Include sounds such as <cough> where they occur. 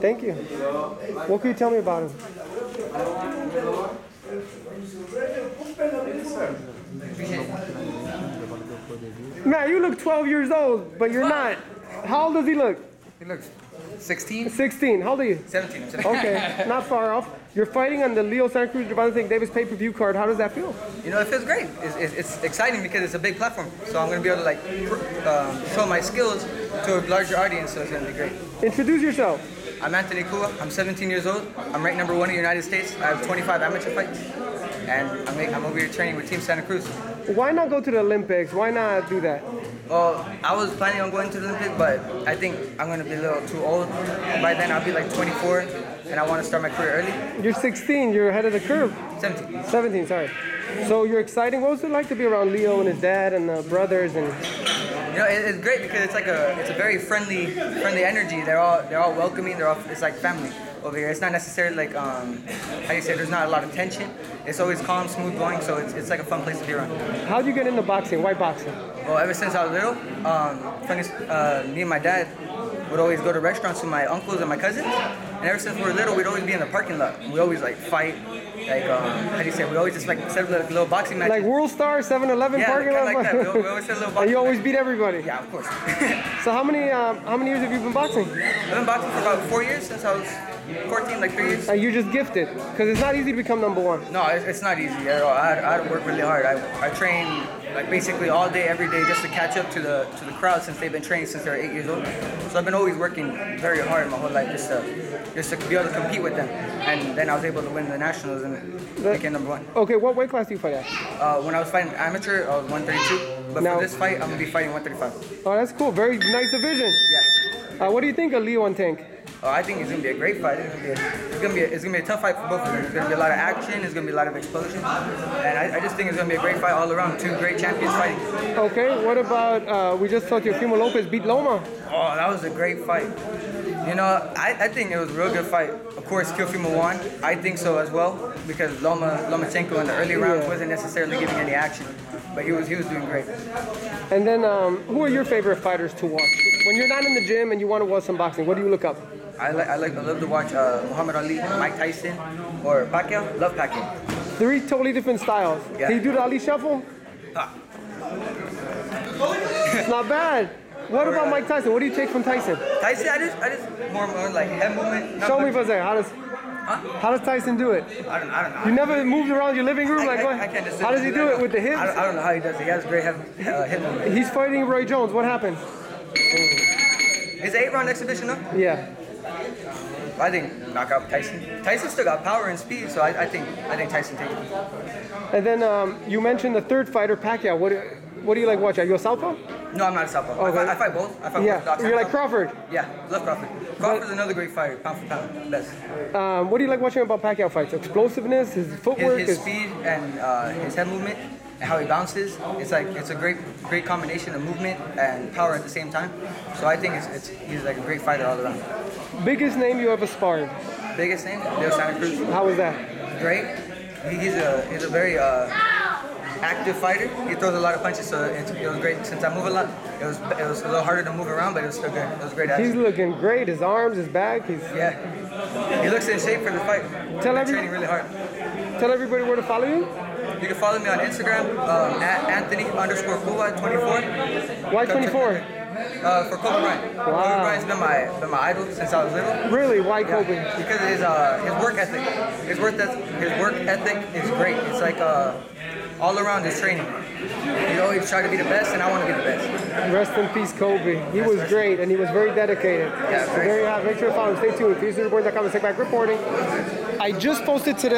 Thank you. What can you tell me about him? Man, you look 12 years old, but you're not. How old does he look? He looks 16, 16. How old are you? 17. I'm saying. Okay, <laughs> not far off. You're fighting on the Leo Santa Cruz Gervonta Davis pay-per-view card. How does that feel? You know, it feels great. It's, it's, it's exciting because it's a big platform. So I'm going to be able to like um, show my skills to a larger audience. So it's going to be great. Introduce yourself. I'm Anthony Cuba. I'm 17 years old. I'm ranked number one in the United States. I have 25 amateur fights. And I'm, I'm over here training with Team Santa Cruz. Why not go to the Olympics? Why not do that? Well, I was planning on going to the Olympics, but I think I'm going to be a little too old. By then, I'll be like 24, and I want to start my career early. You're 16. You're ahead of the curve. 17. 17, sorry. So you're exciting. What was it like to be around Leo and his dad and the brothers and You know, it, it's great because it's like a it's a very friendly friendly energy. They're all they're all welcoming. They're all it's like family over here. It's not necessarily like um how you say there's not a lot of tension. It's always calm, smooth going. So it's, it's like a fun place to be around. how'd you get into boxing? Why boxing? Well, ever since I was little, um, uh, me and my dad would always go to restaurants with my uncles and my cousins. And ever since we were little, we'd always be in the parking lot. We always like fight. Like um, how do you say? We always just like set up little boxing matches. Like World Star, 7-Eleven yeah, parking lot? like that. We, we always set little <laughs> and you always beat everybody. Yeah, of course. <laughs> So how many um, how many years have you been boxing? I've been boxing for about four years since I was 14, like three years. And you're just gifted because it's not easy to become number one. No, it's, it's not easy at all. I I work really hard. I, I train like basically all day, every day, just to catch up to the to the crowd since they've been training since they're eight years old. So I've been always working very hard my whole life just to just to be able to compete with them. And then I was able to win the nationals and became number one. Okay, what weight class do you fight at? Uh, when I was fighting amateur, I was 132. But Now- for this fight, I'm gonna be fighting 135. Oh, that's cool. Very nice division. Yeah. Uh, what do you think of Leo and Tank? Oh, I think it's gonna be a great fight. It's gonna be a, it's gonna be a, it's gonna be a tough fight for both of them. It's gonna be a lot of action. It's gonna be a lot of explosion, and I, I just think it's gonna be a great fight all around. Two great champions fighting. Okay, what about uh, we just saw Teofimo Lopez beat Loma? Oh, that was a great fight. You know, I, I think it was a real good fight. Of course, Teofimo won. I think so as well because Loma Lomachenko in the early rounds Yeah. wasn't necessarily giving any action, but he was he was doing great. And then um, who are your favorite fighters to watch? When you're not in the gym and you want to watch some boxing, what do you look up? I like I like I love to watch uh, Muhammad Ali, Mike Tyson, or Pacquiao. Love Pacquiao. Three totally different styles. Yeah. Can you do the Ali Shuffle? Ah. It's not bad. What about Mike Tyson? What do you take from Tyson? Tyson, I just I just more more like head movement. Show me, much- Jose. How does huh? how does Tyson do it? I don't I don't know. You never moved around your living room I, like I, what? I can't just How does he do it with the I don't, hips? I don't know how he does it. He has great hip, uh, movement. He's fighting Roy Jones. What happened? An eight round exhibition, though. Yeah. I think knock out Tyson. Tyson still got power and speed, so I, I think I think Tyson takes it. And then um, you mentioned the third fighter, Pacquiao. What do, what do you like watch? Are you a southpaw? No, I'm not a southpaw. I, Okay. fight, I fight both. I fight Yeah. both dogs. You're like Crawford. Yeah, love Crawford. Crawford's another great fighter, pound for pound, best. Um, what do you like watching about Pacquiao fights? Explosiveness, his footwork, His, his his- speed and uh, his head movement and how he bounces. It's like it's a great great combination of movement and power at the same time. So I think it's, it's he's like a great fighter all around. biggest name you ever sparred. Biggest name, Leo Santa Cruz. How was that? great. He, he's a he's a very uh, active fighter. He throws a lot of punches, so it, it was great. Since I move a lot, it was it was a little harder to move around, but it was still good. It was great. He's looking great. His arms, his back. He's Yeah, he looks in shape for the fight. Tell every- training really hard. tell everybody where to follow you. You can follow me on Instagram um, at Anthony underscore Cuba 24. Why 24? Uh, for Kobe Bryant. Wow. Kobe Bryant's been my been my idol since I was little. Really? Why Kobe? Because his uh, his work ethic, his work ethic, his work ethic is great. It's like uh, all around his training. He always try to be the best, and I want to be the best. Rest in peace, Kobe. He was great and he was very dedicated. Yeah, So very- there you have. it. Make sure to follow him. Stay tuned. FuseReport.com and Seckbach Reporting. I just posted today.